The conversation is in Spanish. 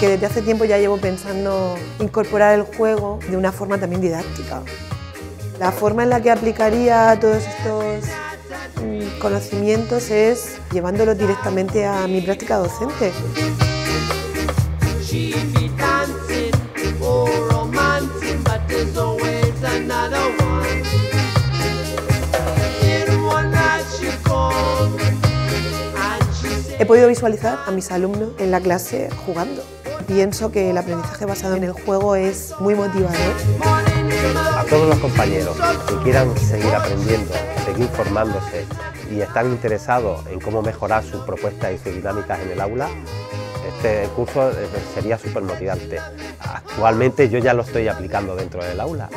Que desde hace tiempo ya llevo pensando incorporar el juego de una forma también didáctica. La forma en la que aplicaría todos estos mm, conocimientos es llevándolos directamente a mi práctica docente. He podido visualizar a mis alumnos en la clase jugando. Pienso que el aprendizaje basado en el juego es muy motivador. A todos los compañeros que quieran seguir aprendiendo, seguir formándose y están interesados en cómo mejorar sus propuestas y sus dinámicas en el aula, este curso eh, sería súper motivante. Actualmente yo ya lo estoy aplicando dentro del aula.